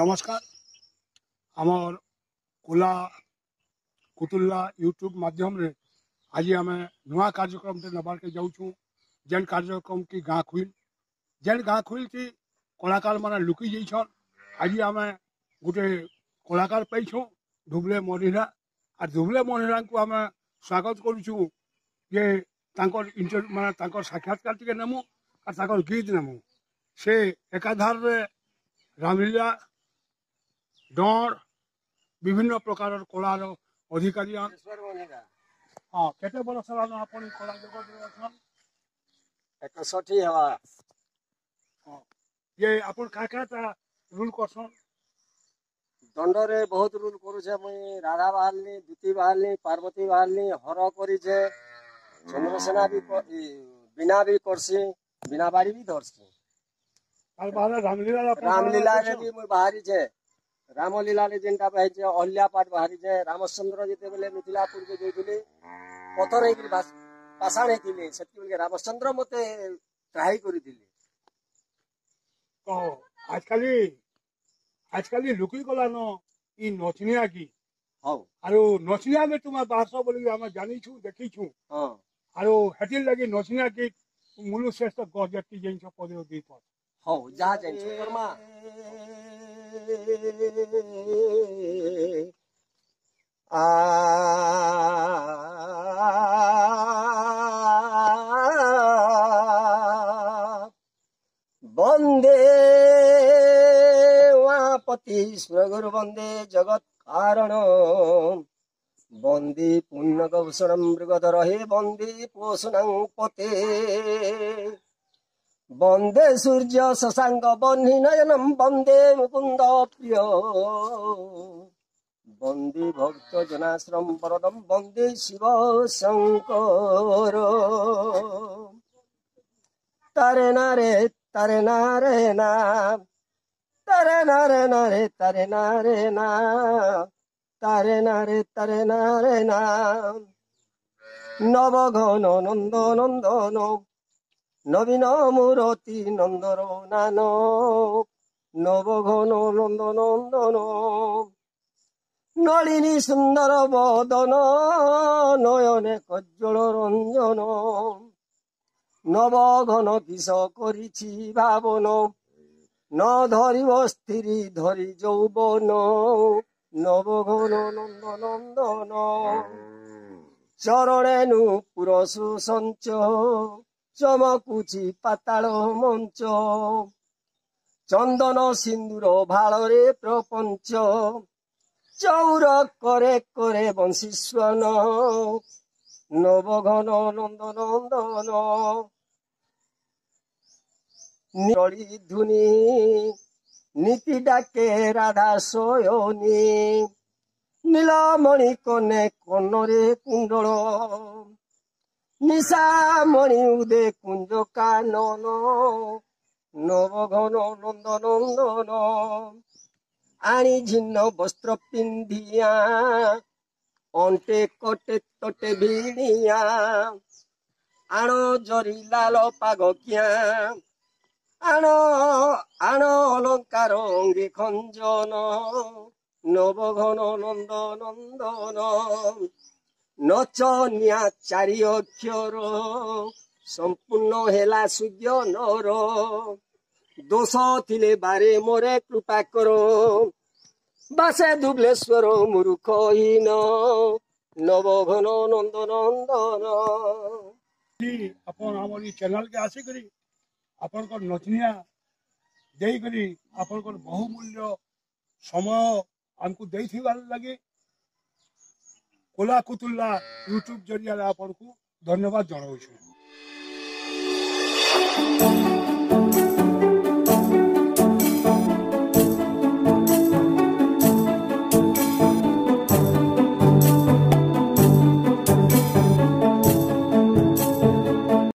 নমস্কার আমার ଓଲା କୁତୁଲ୍ଲା ୟୁଟ୍ୟୁବ୍ ମାଧ୍ୟମରେ ଆଜି ଆମେ ନୂଆ କାର୍ଯ୍ୟକ୍ରମଟେ ନେବାର୍କେ ଯାଉଛୁଁ ଯେନ୍ କାର୍ଯ୍ୟକ୍ରମ କି ଗାଁ ଖୁଇଲ୍ ଯେନ୍ ଗାଁ ଖୁଇଲ୍କି କଳାକାରମାନେ ଲୁକି ଯାଇଛନ୍ ଆଜି ଆମେ ଗୋଟେ କଳାକାର ପାଇଛୁଁ ଧୁବଲେ ମରିରା ଆର୍ ଧୁବଲେ ମରିରାଙ୍କୁ ଆମେ ସ୍ୱାଗତ କରୁଛୁଁ ଯେ ତାଙ୍କର ଇଣ୍ଟର ମାନେ ତାଙ୍କର ସାକ୍ଷାତକାର ଟିକେ ନେମୁ ଆର୍ ତାଙ୍କର ଗୀତ ନେମୁ ସେ ଏକାଧାରରେ ରାମଲୀଳା ଡଁର ବିଭିନ୍ନ ପ୍ରକାରର କଳାର ଅଧିକାରୀ ହଁ କେତେ ବର୍ଷ ହେଲାନ ଆପଣ କଳା ଜଗତରେ ଅଛନ୍ ଏକଷଠି ହେବା ହଁ ଇଏ ଆପଣ କାହା କାହାଟା ରୁଲ୍ କରସନ୍ ଦଣ୍ଡରେ ବହୁତ ରୁଲ୍ କରୁଛେ ମୁଇଁ ରାଧା ବାହାରିଲି ଦୂତି ବାହାରିଲି ପାର୍ବତୀ ବାହାରିଲି ହର କରିଛେ ଚନ୍ଦ୍ରସେନା ବି ବିନା ବି କରସି ବିନା ବାଡ଼ି ବି ଧରସି ରାମଲୀଲାରେ ବି ମୁଇଁ ବାହାରିଛେ ରାମଲୀଲାରେ ଯେନ୍ଟା ବାହାରିଛେ ଅହଲ୍ୟା ପାଠ ବାହାରିଛେ ରାମଚନ୍ଦ୍ର ଯେତେବେଳେ ମିଥିଲା ପୂର୍ବେ ଯାଇଥିଲେ ପଥର ହେଇକିରି ପାଷାଣ ହେଇଥିଲେ ସେତିକିବେଳେ ରାମଚନ୍ଦ୍ର ମତେ ଟ୍ରାଏ କରିଥିଲେ ଆଜିକାଲି ଆଜିକାଲି ଲୁକି ଗଲାନ ଇ ନଚନିଆ କି ହଉ ଆରୁ ନଚନିଆ ଆମେ ତୁମେ ବାହାରସ ବୋଲିକି ଆମେ ଜାଣିଛୁ ଦେଖିଛୁ ଆରୁ ହେଥିର ଲାଗି ନଚନିଆ କି ମୁଲୁ ଶ୍ରେଷ୍ଠ ଗଛ ଯେତିକି ଜିନିଷ ପଦେ ଦେଇଥ ହଉ ଯାହା ଜାଣିଛୁ କର୍ମା বন্দে পতি সুরগুরু বন্দে জগৎ কারণ বন্দে পুণ্য কৌশলম মৃগত রহে বন্দে পোষণং পতে বন্দে সূর্য শশাঙ্গ বহ্নিনয়নম বন্দে মুকুন্দ প্রিয় বন্দে ভক্ত জনাশ্রম বরদম বন্দে শিব শঙ্কর তারে না রে তারে না রে না তারে না রে না রে তারে না রে না তারে না রে তারে না রে না ঘন নন্দ নন্দন নবীন মূরতি নন্দর নান নবঘন নন্দ নন্দন নলিনী সুন্দর বদন নয়নে কজ্জল রঞ্জন নবঘন কিস করিছি ভাবন ন ধরিব স্ত্রী ধরি যৌবন নবঘন নন্দ নন্দন চরণেনু পুরসু সঞ্চ চমকুচি পাতাল মঞ্চ চন্দন সিন্দুর ভালরে প্রপঞ্চ চৌর করে করে বংশীস্বন নবঘন নন্দনন্দন নিরলি ধুনি নীতি ডাকে রাধা সয়নি নীলমণি কনে কনরে কুণ্ডল নিশামণি উদে কুঞ্জ কানন নবঘন নন্দন আনি ঝিন্ন বস্ত্র পিন্ধিয়া অন্টে কটে তটে ভিড়িয়া আণ জরি লাল পাগ কিয়া আণ আণ অলঙ্কার অঙ্গে খঞ্জন নবঘন নন্দ নন্দন ନଚନିଆ ଚାରି ଅକ୍ଷର ସମ୍ପୂର୍ଣ୍ଣ ହେଲା ସୂର୍ଯ୍ୟ ନର ଦୋଷ ଥିଲେ ବାରେ ମୋରେ କୃପା କର ବାସେ ଧୁବଲେଶ୍ୱର ମୂର୍ଖହୀନ ନବଘନ ନନ୍ଦ ନନ୍ଦନ ଆପଣ ଆମର ଏଇ ଚ୍ୟାନେଲ କେ ଆସିକରି ଆପଣଙ୍କ ନଚନିଆ ଦେଇକରି ଆପଣଙ୍କର ବହୁମୂଲ୍ୟ ସମୟ ଆମକୁ ଦେଇଥିବାର ଲାଗି কোলা কুতুল্লা યુટ્યુબ જરિયા આપણ ધન્યવાદ જણાવું છું